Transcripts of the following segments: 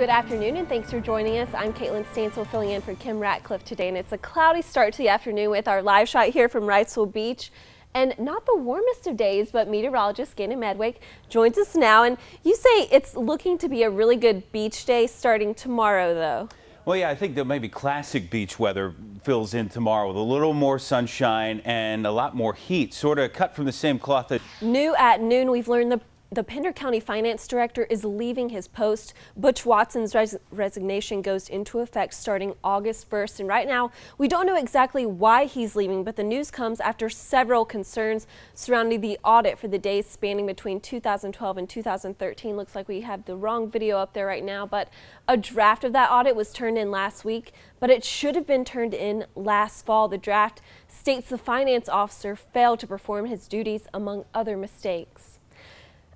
Good afternoon and thanks for joining us. I'm Kaitlin Stansell filling in for Kim Ratcliffe today and it's a cloudy start to the afternoon with our live shot here from Wrightsville Beach. And not the warmest of days, but meteorologist Gannon Medwick joins us now. And you say it's looking to be a really good beach day starting tomorrow, though. Well, yeah, I think that maybe classic beach weather fills in tomorrow with a little more sunshine and a lot more heat, sort of cut from the same cloth that. New at noon, we've learned the the Pender County Finance Director is leaving his post. Butch Watson's res resignation goes into effect starting August 1st. And right now, we don't know exactly why he's leaving, but the news comes after several concerns surrounding the audit for the days spanning between 2012 and 2013. Looks like we have the wrong video up there right now, but a draft of that audit was turned in last week, but it should have been turned in last fall. The draft states the finance officer failed to perform his duties, among other mistakes.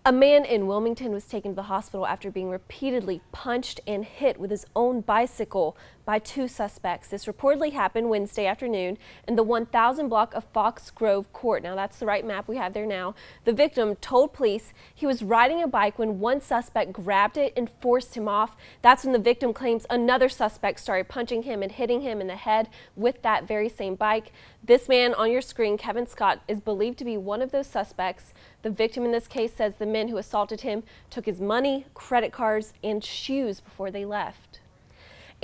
A man in Wilmington was taken to the hospital after being repeatedly punched and hit with his own bicycle by two suspects. This reportedly happened Wednesday afternoon in the 1000 block of Fox Grove Court. Now that's the right map we have there now. The victim told police he was riding a bike when one suspect grabbed it and forced him off. That's when the victim claims another suspect started punching him and hitting him in the head with that very same bike. This man on your screen, Kevin Scott, is believed to be one of those suspects. The victim in this case says the men who assaulted him took his money, credit cards, and shoes before they left.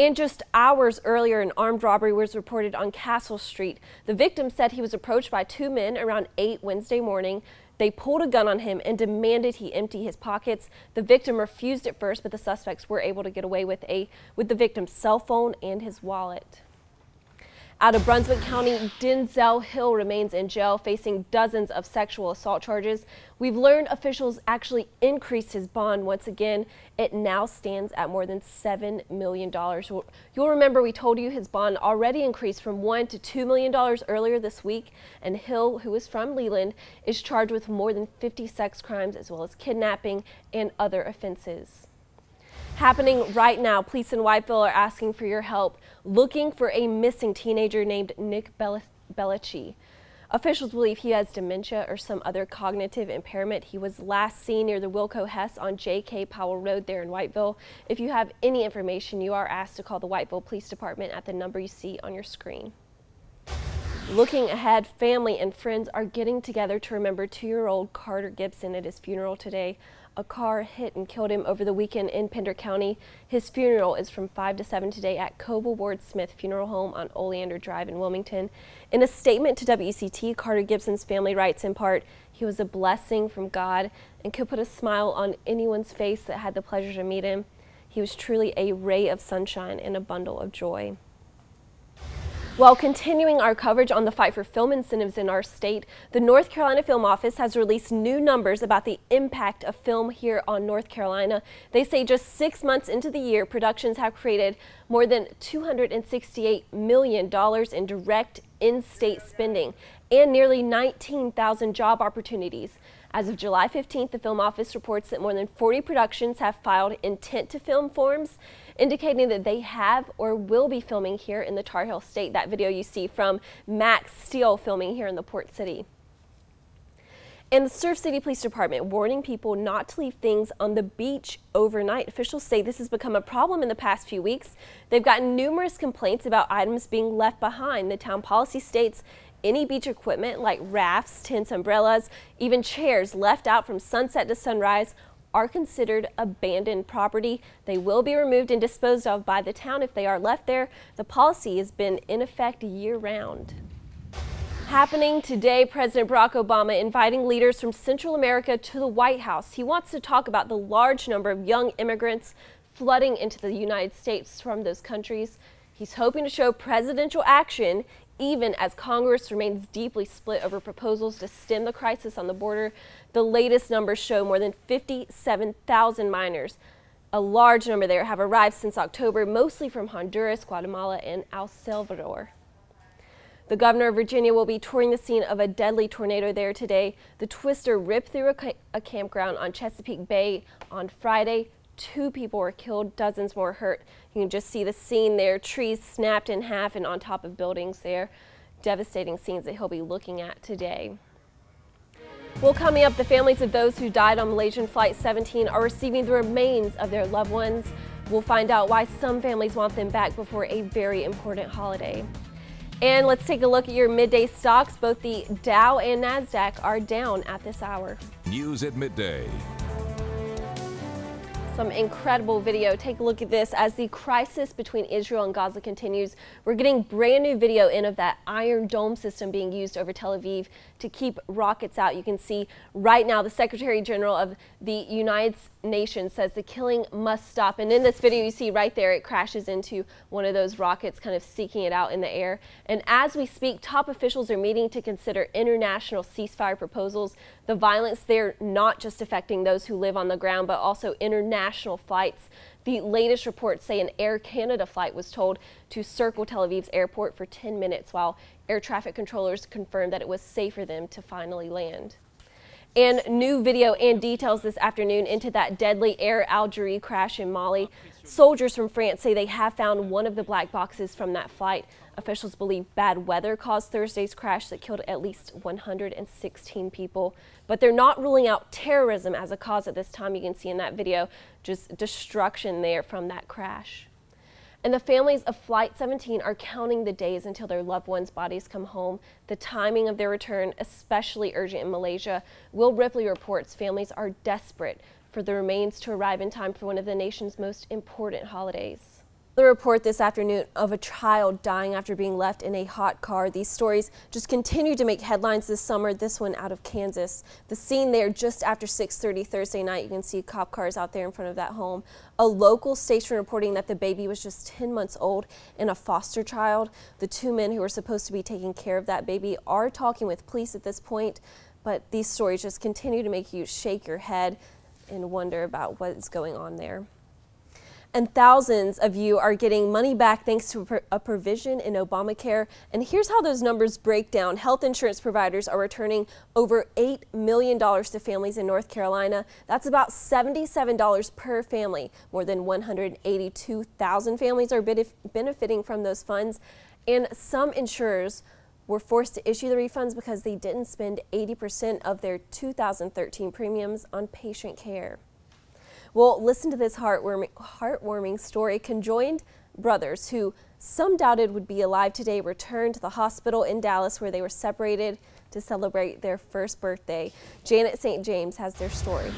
And just hours earlier, an armed robbery was reported on Castle Street. The victim said he was approached by two men around 8 Wednesday morning. They pulled a gun on him and demanded he empty his pockets. The victim refused at first, but the suspects were able to get away with a with the victim's cell phone and his wallet. Out of Brunswick County, Denzel Hill remains in jail facing dozens of sexual assault charges. We've learned officials actually increased his bond once again. It now stands at more than $7 million. You'll remember we told you his bond already increased from $1 to $2 million earlier this week. And Hill, who is from Leland, is charged with more than 50 sex crimes as well as kidnapping and other offenses. Happening right now, police in Whiteville are asking for your help looking for a missing teenager named Nick Bellici. Officials believe he has dementia or some other cognitive impairment. He was last seen near the Wilco Hess on J.K. Powell Road there in Whiteville. If you have any information, you are asked to call the Whiteville Police Department at the number you see on your screen. Looking ahead, family and friends are getting together to remember two-year-old Carter Gibson at his funeral today. A car hit and killed him over the weekend in Pender County. His funeral is from 5 to 7 today at Coble Ward Smith Funeral Home on Oleander Drive in Wilmington. In a statement to WECT, Carter Gibson's family writes in part, he was a blessing from God and could put a smile on anyone's face that had the pleasure to meet him. He was truly a ray of sunshine and a bundle of joy. While continuing our coverage on the fight for film incentives in our state, the North Carolina Film Office has released new numbers about the impact of film here on North Carolina. They say just six months into the year, productions have created more than $268 million in direct in-state spending and nearly 19,000 job opportunities. As of July 15th, the Film Office reports that more than 40 productions have filed intent to film forms, indicating that they have or will be filming here in the Tar Heel State. That video you see from Max Steele filming here in the Port City. And the Surf City Police Department warning people not to leave things on the beach overnight. Officials say this has become a problem in the past few weeks. They've gotten numerous complaints about items being left behind. The town policy states any beach equipment like rafts, tents, umbrellas, even chairs left out from sunset to sunrise are considered abandoned property. They will be removed and disposed of by the town if they are left there. The policy has been in effect year round. Happening today, President Barack Obama inviting leaders from Central America to the White House. He wants to talk about the large number of young immigrants flooding into the United States from those countries. He's hoping to show presidential action even as Congress remains deeply split over proposals to stem the crisis on the border. The latest numbers show more than 57,000 minors. A large number there have arrived since October, mostly from Honduras, Guatemala, and El Salvador. The governor of Virginia will be touring the scene of a deadly tornado there today. The twister ripped through a, ca a campground on Chesapeake Bay on Friday, Two people were killed, dozens more hurt. You can just see the scene there, trees snapped in half and on top of buildings there. Devastating scenes that he'll be looking at today. Well, coming up, the families of those who died on Malaysian Flight 17 are receiving the remains of their loved ones. We'll find out why some families want them back before a very important holiday. And let's take a look at your midday stocks. Both the Dow and NASDAQ are down at this hour. News at midday. Some incredible video. Take a look at this as the crisis between Israel and Gaza continues. We're getting brand new video in of that Iron Dome system being used over Tel Aviv to keep rockets out. You can see right now the Secretary General of the United Nations says the killing must stop. And in this video, you see right there, it crashes into one of those rockets, kind of seeking it out in the air. And as we speak, top officials are meeting to consider international ceasefire proposals. The violence there not just affecting those who live on the ground, but also international flights. The latest reports say an Air Canada flight was told to circle Tel Aviv's airport for 10 minutes while air traffic controllers confirmed that it was safe for them to finally land. And new video and details this afternoon into that deadly Air Algerie crash in Mali. Soldiers from France say they have found one of the black boxes from that flight. Officials believe bad weather caused Thursday's crash that killed at least 116 people. But they're not ruling out terrorism as a cause at this time. You can see in that video just destruction there from that crash. And the families of Flight 17 are counting the days until their loved ones' bodies come home. The timing of their return, especially urgent in Malaysia. Will Ripley reports families are desperate for the remains to arrive in time for one of the nation's most important holidays. The report this afternoon of a child dying after being left in a hot car. These stories just continue to make headlines this summer. This one out of Kansas. The scene there just after 6:30 Thursday night. You can see cop cars out there in front of that home. A local station reporting that the baby was just 10 months old and a foster child. The two men who were supposed to be taking care of that baby are talking with police at this point, but these stories just continue to make you shake your head and wonder about what is going on there and thousands of you are getting money back thanks to a provision in Obamacare. And here's how those numbers break down. Health insurance providers are returning over $8 million to families in North Carolina. That's about $77 per family. More than 182,000 families are benefiting from those funds. And some insurers were forced to issue the refunds because they didn't spend 80% of their 2013 premiums on patient care. Well, listen to this heartwarming, heartwarming story. Conjoined brothers who some doubted would be alive today returned to the hospital in Dallas where they were separated to celebrate their first birthday. Janet St. James has their story.